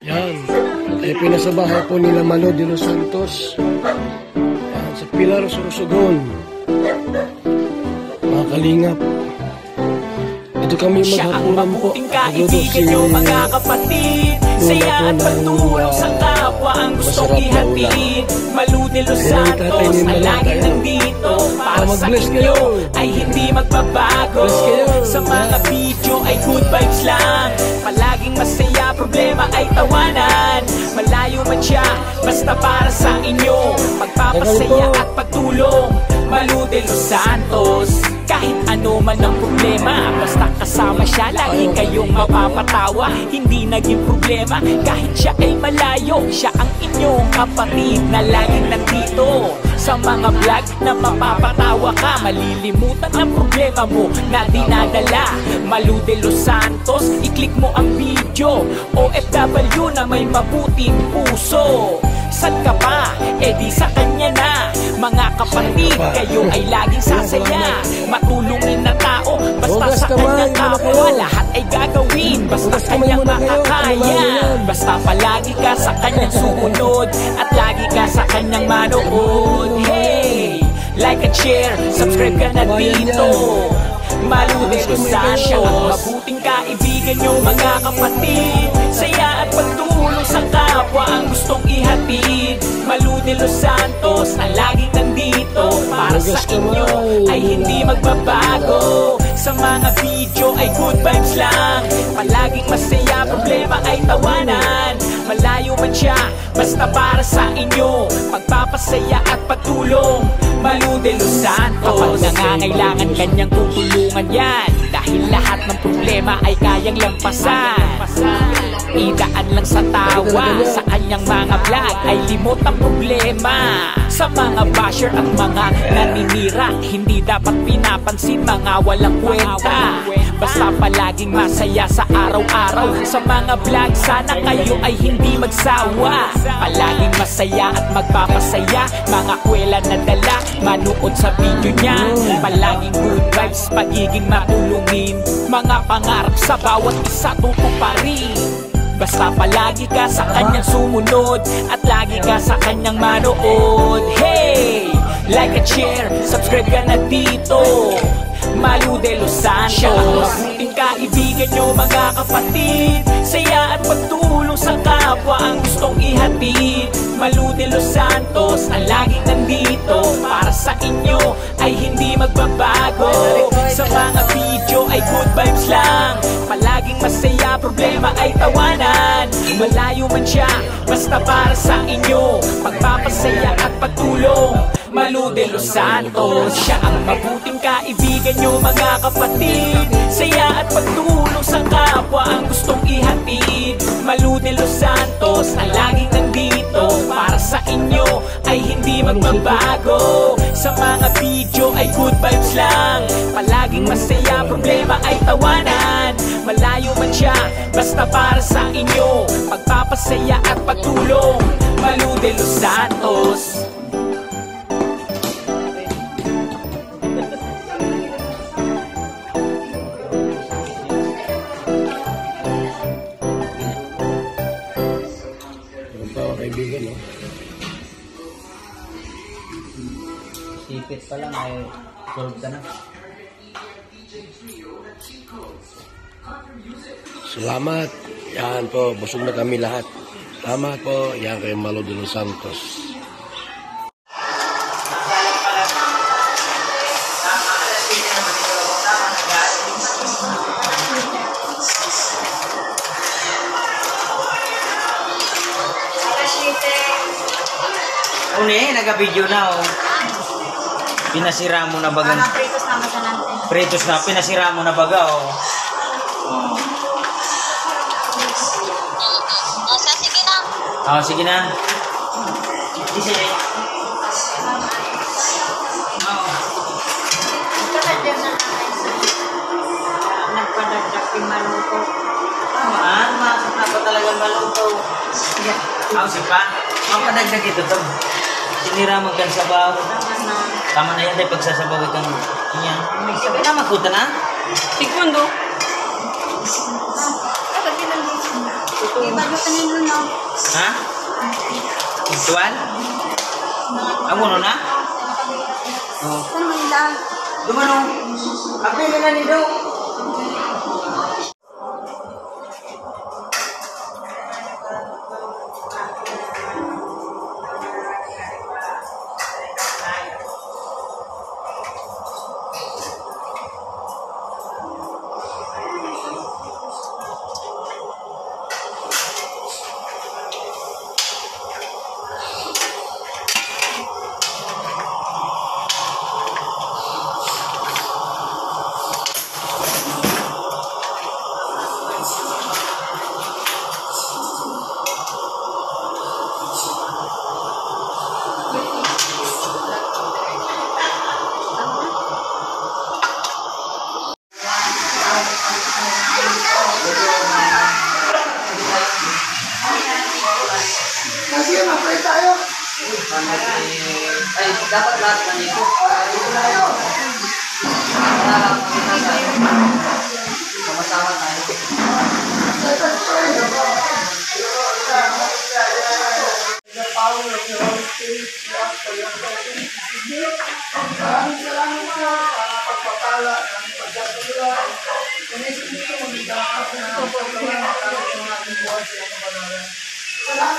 Yan. Ay pinasa bahay po nila Malo de los Santos. Yan, sa Pilar Sorsogon. Mga kalingap. Dito kami Siya ang maghapunan po. mabuting kaibigan nyo mga kapatid Saya at pagtulong sa kapwa ang gustong ihatid Ni na Malay. lagi nandito Para sa inyo ay hindi magbabago. Sa mga video ay good vibes lang. Palaging masaya, problema ay tawanan. Malayo man siya, basta para sa inyo. Pagpapasaya at pagtulong. Maludi Los Santos. Kahit ano man ang problema Basta kasama siya, lagi kayong mapapatawa. Hindi naging problema Kahit siya ay malayo Siya ang inyong kapatid na laging nandito. Sa mga vlog na mapapatawa ka Malilimutan ang problema mo na dinadala. Malu de Los Santos I-click mo ang video. OFW na may mabuting puso. San ka pa? E di sa kanya na. Mga kapatid, kayo ay laging sasaya. Matulungin na Hugas sa kayo. Lahat ay gagawin. Basta kanyang makakaya? Basta palagi ka sa kanyang sumunod At lagi ka sa kanyang manood. Hey! Like and share, subscribe ka na dito. Malu de Los Santos Mabuting kaibigan nyo mga kapatid. Saya at pagtulong sa kapwa ang gustong ihatid. Malu de Los Santos na laging nandito. Para sa inyo ay hindi magbabago Sa mga video ay good vibes lang. Palaging masaya, problema ay tawanan. Malayo man siya, basta para sa inyo. Pagpapasaya at pagtulong Malu de Los Santos Kapag nangangailangan kanyang tutulungan yan lahat ng problema ay kayang lampasan. Idaan lang sa tawa Sa kanyang mga vlog ay limot ang problema. Sa mga basher at mga naninira Hindi dapat pinapansin mga walang kwenta Basta palaging masaya sa araw-araw. Sa mga vlog sana kayo ay hindi magsawa. Palaging masaya at magpapasaya. Mga kwela na dala Manood sa video niya. Palaging good vibes Pagiging matulungin. Mga pangarap sa bawat isa tutuparin. Basta palagi ka sa kanyang sumunod At lagi ka sa kanyang manood. Hey! Like and share, subscribe ka na dito Malu de Los Santos. Mabuting kaibigan nyo mga kapatid. Saya at pagtulong sa kapwa ang gustong ihatid. Malu de Los Santos na laging nandito. Para sa inyo ay hindi magbabago. Sa mga video ay good vibes lang. Palaging masaya, problema ay tawanan. Malayo man siya, basta para sa inyo. Pagpapasaya at pagtulong Malu de Los Santos. Siya ang mabuting kaibigan nyo mga kapatid. Saya at pagtulong sa kapwa ang gustong ihatid. Malu de Los Santos na laging nandito. Para sa inyo ay hindi magbabago. Sa mga video ay good vibes lang. Palaging masaya, problema ay tawanan. Malayo man siya, basta para sa inyo. Pagpapasaya at pagtulong. Malu de Los Santos Sipit pa lang ay solve ka na. Salamat. Yan po, busog na kami lahat. Salamat po. Yan kay Malo de los Santos. Uni, naga-video na oh. Pinasira mo na baga. Mga pritos naman sa natin. Pretos na, pinasira mo na baga oh. Oh. Asa, sige na. Ah, sige na. Sige. Oh. Katadyan na natin sa nagpadagdag yung maluto. Tamaan, masok na pa talaga maluto. Pa. Mapadagdag ito to. Sinira mo kan sa baho. Tama na. Tama na yan dahil pagsasabaw kang yan. Sabi na makuta na. No? Ha? Ituan? Amo no na? Oh. Saan mo nila? Dumano. Api na na ni do. Ay, dapat lahat na nito. Sama-sama tayo.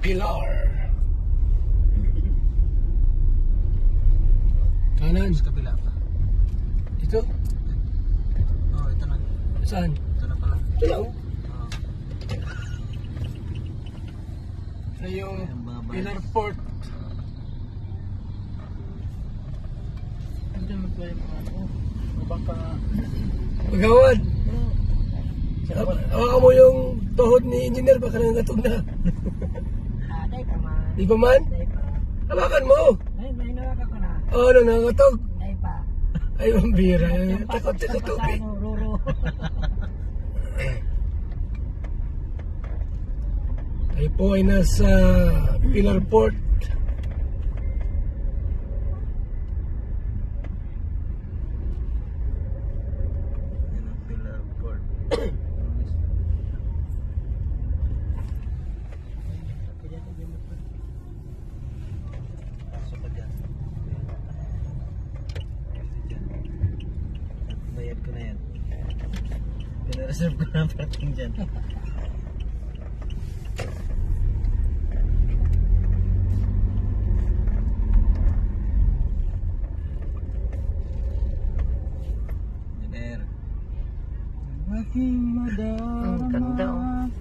Pilar. Kanan. Sa kabila pa. Ito? Oh, ito na. Saan? Ito na pala. Ito lang. Oh. Ito yung Yung mga bahay. Pilar Port. Magawad. Hawakan mo yung tuhod ni engineer baka nangatog na. Aday pa man. Di pa man? Aday pa. Hawakan mo. Ay, may nawaka ko na. Oh, ano nangatog? Aday pa. Ay, mambira. Takot sa tubig. Ruro. Tayo po ay nasa Pilar Port. Yan ang pillar board. Pasok ka dyan. Dyan. Bayad ko na yan. Pinareserve ko na ang parking dyan. Engineer. Aking madama. Ang ganda, oh.